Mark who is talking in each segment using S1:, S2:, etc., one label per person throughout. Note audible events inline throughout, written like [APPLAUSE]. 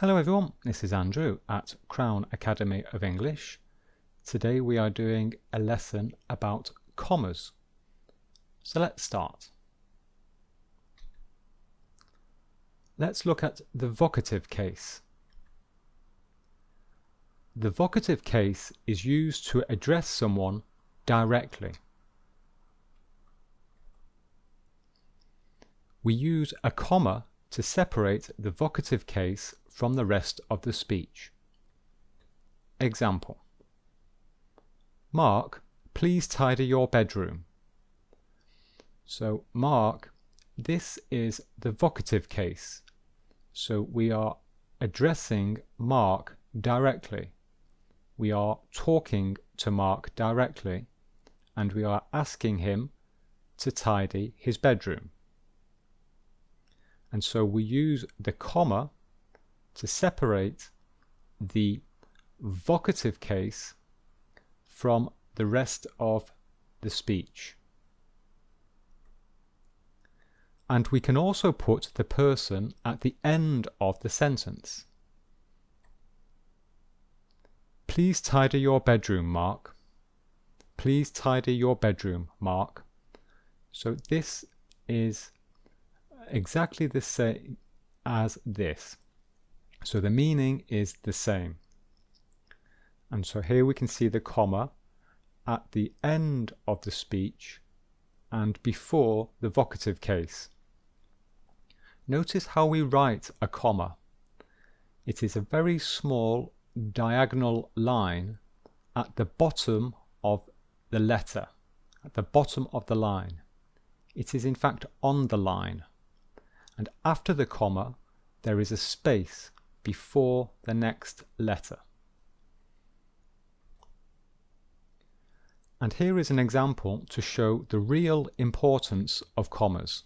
S1: Hello everyone, this is Andrew at Crown Academy of English. Today we are doing a lesson about commas. So let's start. Let's look at the vocative case. The vocative case is used to address someone directly. We use a comma to separate the vocative case from the rest of the speech. Example Mark, please tidy your bedroom. So, Mark, this is the vocative case. So, we are addressing Mark directly. We are talking to Mark directly and we are asking him to tidy his bedroom. And so we use the comma to separate the vocative case from the rest of the speech. And we can also put the person at the end of the sentence. Please tidy your bedroom, Mark. Please tidy your bedroom, Mark. So this is exactly the same as this. So the meaning is the same. And so here we can see the comma at the end of the speech and before the vocative case. Notice how we write a comma. It is a very small diagonal line at the bottom of the letter, at the bottom of the line. It is in fact on the line. And after the comma, there is a space before the next letter. And here is an example to show the real importance of commas.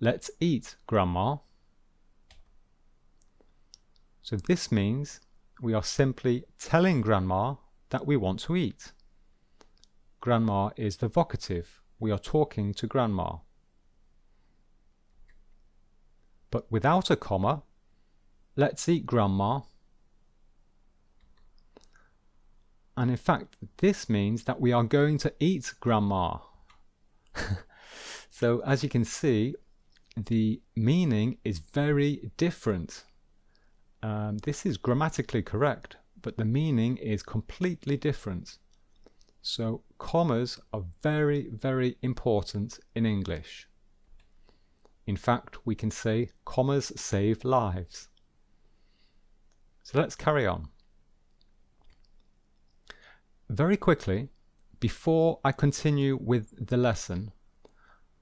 S1: Let's eat, Grandma. So this means we are simply telling Grandma that we want to eat. Grandma is the vocative. We are talking to Grandma. But without a comma, let's eat grandma. And in fact, this means that we are going to eat grandma. [LAUGHS] so as you can see, the meaning is very different. Um, this is grammatically correct, but the meaning is completely different. So commas are very, very important in English. In fact, we can say commas save lives. So let's carry on. Very quickly, before I continue with the lesson,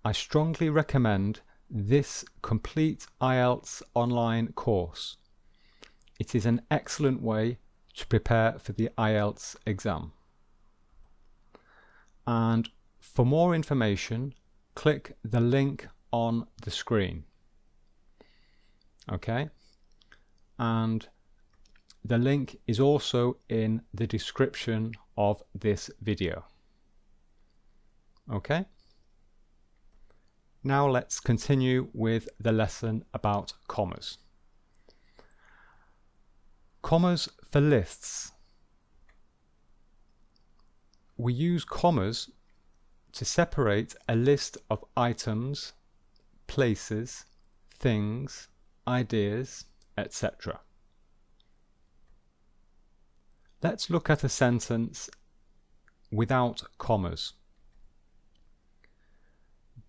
S1: I strongly recommend this complete IELTS online course. It is an excellent way to prepare for the IELTS exam. And for more information, click the link on the screen. Okay, and the link is also in the description of this video. Okay, now let's continue with the lesson about commas. Commas for lists. We use commas to separate a list of items places, things, ideas, etc. Let's look at a sentence without commas.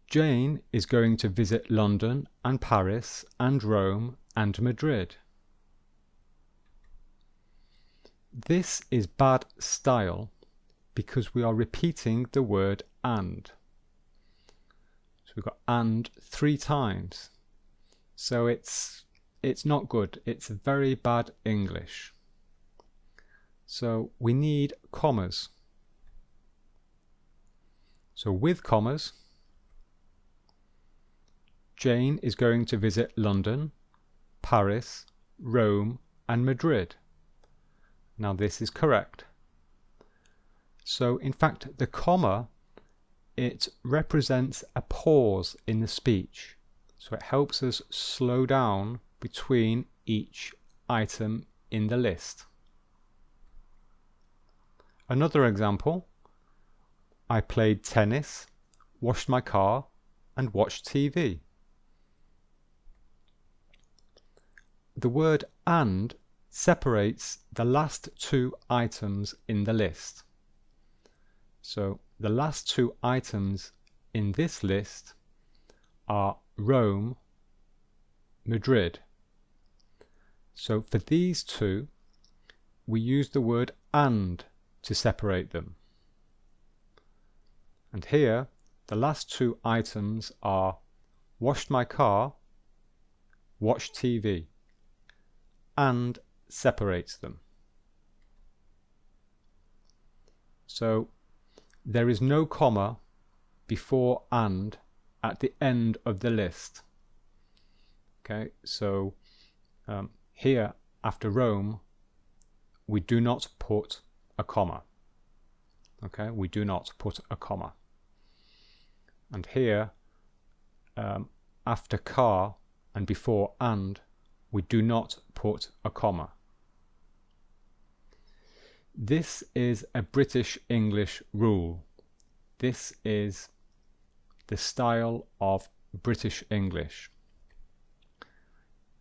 S1: Jane is going to visit London and Paris and Rome and Madrid. This is bad style because we are repeating the word and. So we've got and three times. So it's it's not good. It's very bad English. So we need commas. So with commas, Jane is going to visit London, Paris, Rome and Madrid. Now this is correct. So in fact the comma it represents a pause in the speech. So it helps us slow down between each item in the list. Another example, I played tennis, washed my car and watched TV. The word and separates the last two items in the list. So the last two items in this list are Rome, Madrid. So for these two, we use the word and to separate them. And here, the last two items are washed my car, watched TV, and separates them. So there is no comma before and at the end of the list. Okay, so um, here after Rome, we do not put a comma. Okay, we do not put a comma. And here, um, after car and before and, we do not put a comma. This is a British English rule. This is the style of British English.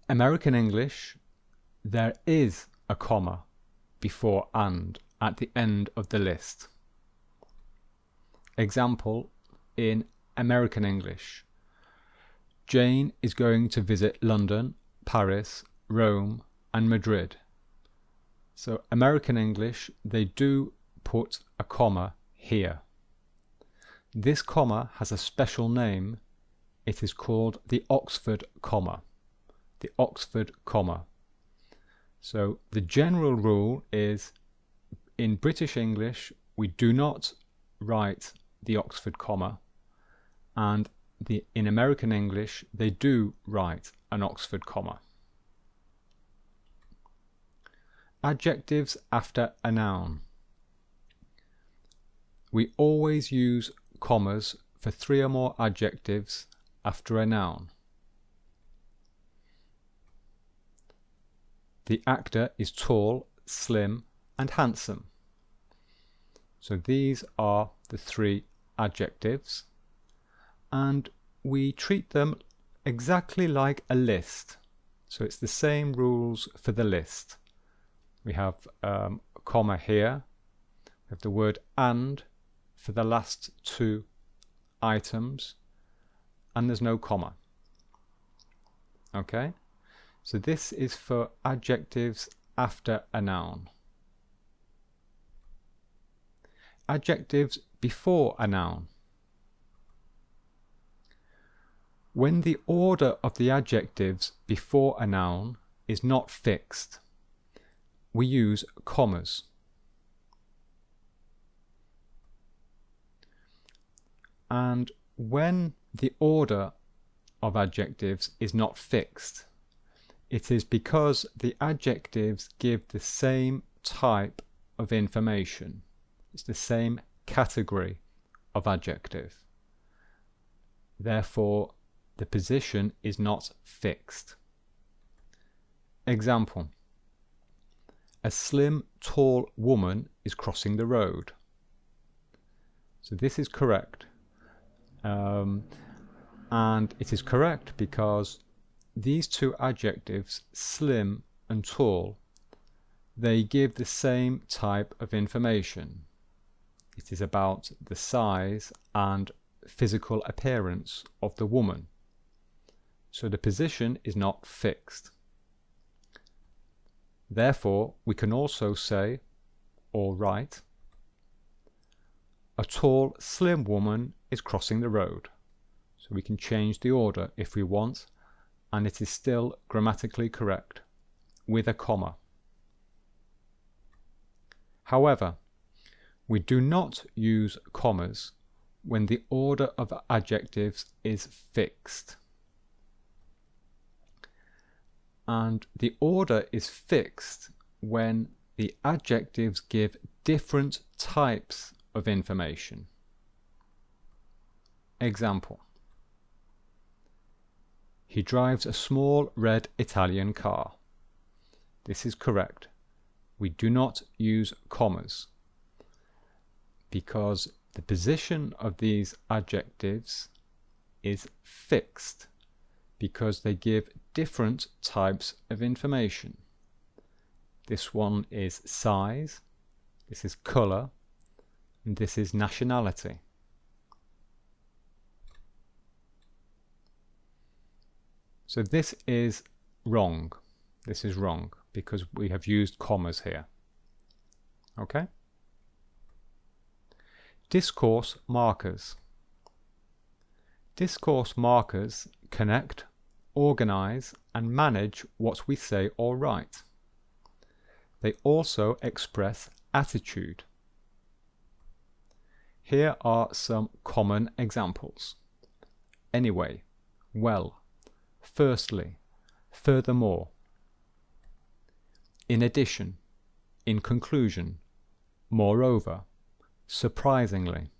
S1: American English, there is a comma before and at the end of the list. Example in American English. Jane is going to visit London, Paris, Rome, and Madrid. So American English, they do put a comma here. This comma has a special name. It is called the Oxford comma. The Oxford comma. So the general rule is in British English, we do not write the Oxford comma, and the, in American English, they do write an Oxford comma. Adjectives after a noun. We always use commas for three or more adjectives after a noun. The actor is tall, slim, and handsome. So these are the three adjectives, and we treat them exactly like a list. So it's the same rules for the list we have um, a comma here. We have the word and for the last two items, and there's no comma. Okay, so this is for adjectives after a noun. Adjectives before a noun. When the order of the adjectives before a noun is not fixed, we use commas. And when the order of adjectives is not fixed, it is because the adjectives give the same type of information. It's the same category of adjective. Therefore, the position is not fixed. Example a slim, tall woman is crossing the road. So this is correct. Um, and it is correct because these two adjectives, slim and tall, they give the same type of information. It is about the size and physical appearance of the woman. So the position is not fixed. Therefore, we can also say or write a tall, slim woman is crossing the road. So we can change the order if we want, and it is still grammatically correct with a comma. However, we do not use commas when the order of adjectives is fixed and the order is fixed when the adjectives give different types of information. Example He drives a small red Italian car. This is correct. We do not use commas because the position of these adjectives is fixed because they give different types of information. This one is size, this is color, and this is nationality. So this is wrong. This is wrong because we have used commas here. Okay? Discourse markers. Discourse markers connect, organize, and manage what we say or write. They also express attitude. Here are some common examples. Anyway, well, firstly, furthermore, in addition, in conclusion, moreover, surprisingly.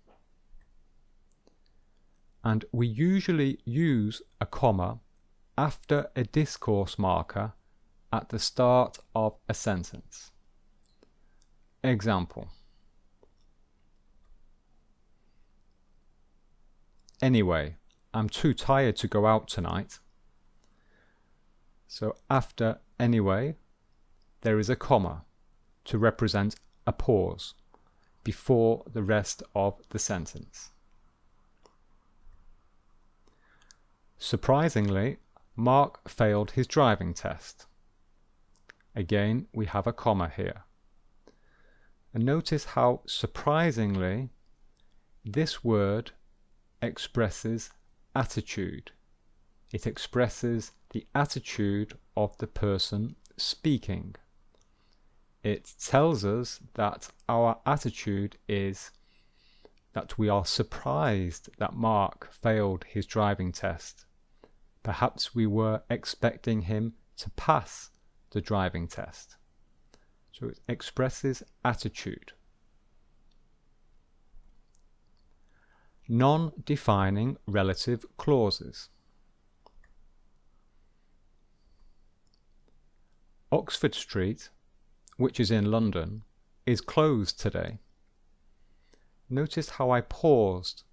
S1: And we usually use a comma after a discourse marker at the start of a sentence. Example. Anyway, I'm too tired to go out tonight. So after anyway, there is a comma to represent a pause before the rest of the sentence. Surprisingly, Mark failed his driving test. Again, we have a comma here. And notice how surprisingly this word expresses attitude. It expresses the attitude of the person speaking it tells us that our attitude is that we are surprised that Mark failed his driving test. Perhaps we were expecting him to pass the driving test. So it expresses attitude. Non defining relative clauses. Oxford Street which is in London, is closed today. Notice how I paused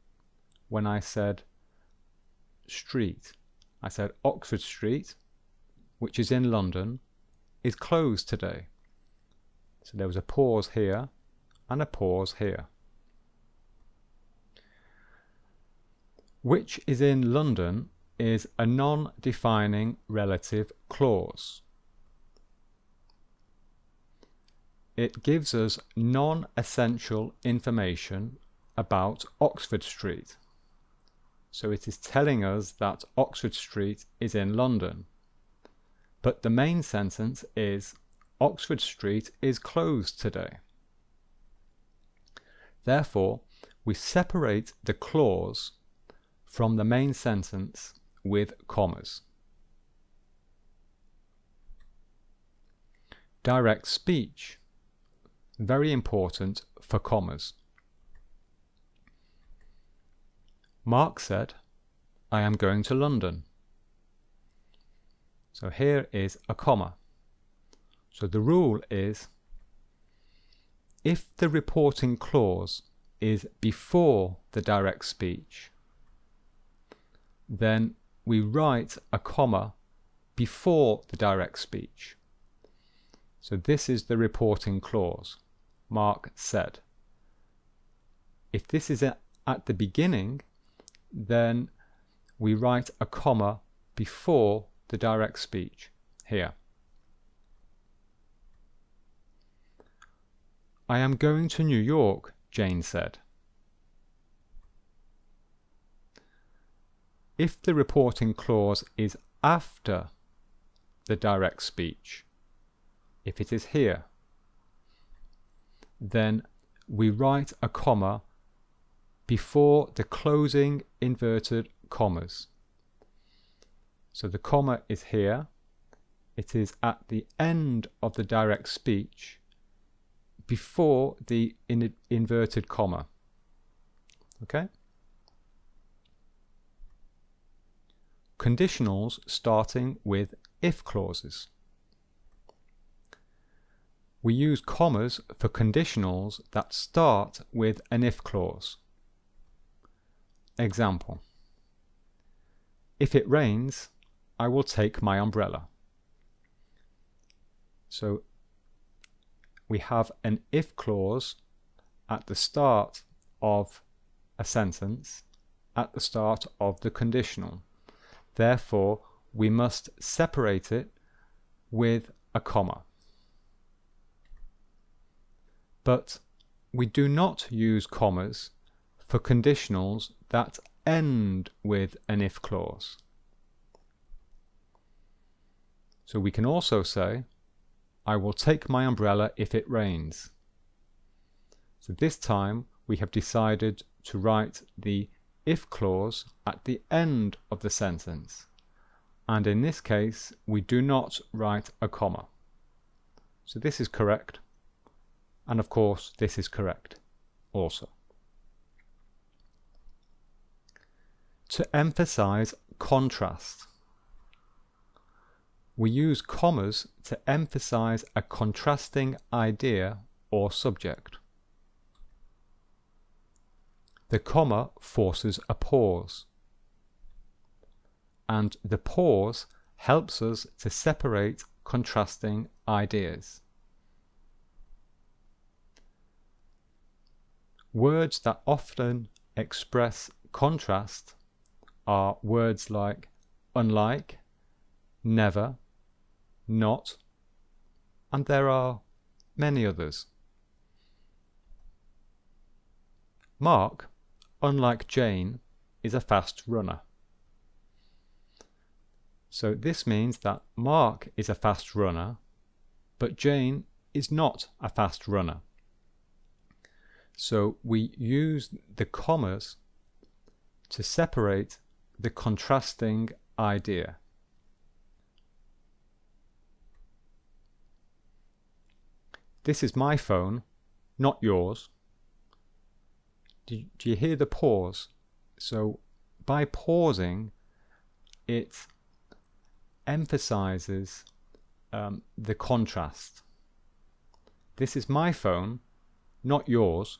S1: when I said street. I said Oxford Street, which is in London, is closed today. So there was a pause here and a pause here. Which is in London is a non defining relative clause. it gives us non-essential information about Oxford Street. So it is telling us that Oxford Street is in London. But the main sentence is Oxford Street is closed today. Therefore, we separate the clause from the main sentence with commas. Direct speech very important for commas. Mark said, I am going to London. So here is a comma. So the rule is if the reporting clause is before the direct speech, then we write a comma before the direct speech. So this is the reporting clause. Mark said. If this is at the beginning, then we write a comma before the direct speech here. I am going to New York, Jane said. If the reporting clause is after the direct speech, if it is here, then we write a comma before the closing inverted commas. So the comma is here. It is at the end of the direct speech before the in inverted comma. Okay? conditionals starting with if clauses. We use commas for conditionals that start with an if clause. Example. If it rains, I will take my umbrella. So we have an if clause at the start of a sentence at the start of the conditional. Therefore, we must separate it with a comma. But we do not use commas for conditionals that end with an if clause. So we can also say, I will take my umbrella if it rains. So this time we have decided to write the if clause at the end of the sentence. And in this case, we do not write a comma. So this is correct. And of course, this is correct also. To emphasize contrast, we use commas to emphasize a contrasting idea or subject. The comma forces a pause. And the pause helps us to separate contrasting ideas. Words that often express contrast are words like unlike, never, not, and there are many others. Mark unlike Jane, is a fast runner. So this means that Mark is a fast runner, but Jane is not a fast runner. So we use the commas to separate the contrasting idea. This is my phone, not yours do, do you hear the pause? So by pausing, it emphasizes um, the contrast. This is my phone, not yours.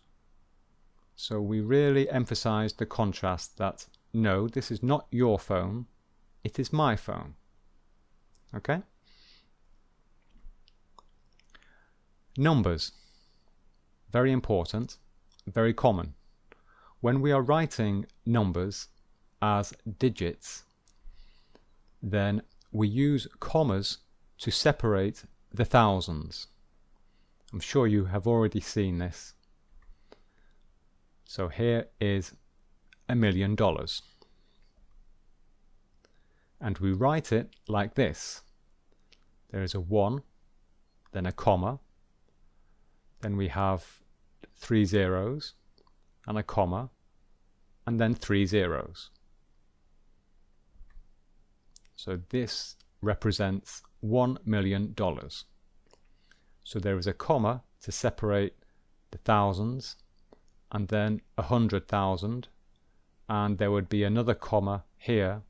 S1: So we really emphasize the contrast that no, this is not your phone, it is my phone. Okay? Numbers. Very important, very common when we are writing numbers as digits, then we use commas to separate the thousands. I'm sure you have already seen this. So here is a million dollars. And we write it like this. There is a 1, then a comma, then we have three zeros, and a comma, and then three zeros. So this represents $1 million. So there is a comma to separate the thousands and then a hundred thousand and there would be another comma here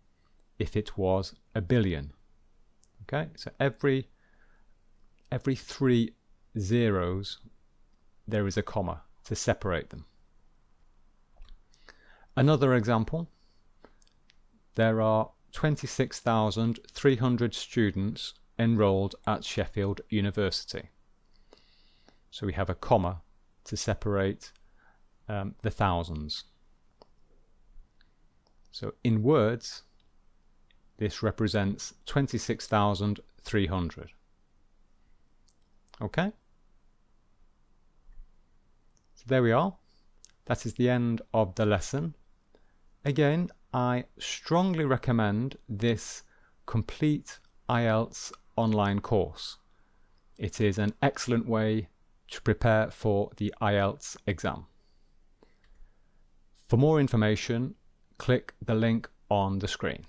S1: if it was a billion. Okay, so every every three zeros there is a comma to separate them. Another example, there are 26,300 students enrolled at Sheffield University. So we have a comma to separate um, the thousands. So in words, this represents 26,300. Okay? So there we are. That is the end of the lesson. Again, I strongly recommend this complete IELTS online course. It is an excellent way to prepare for the IELTS exam. For more information, click the link on the screen.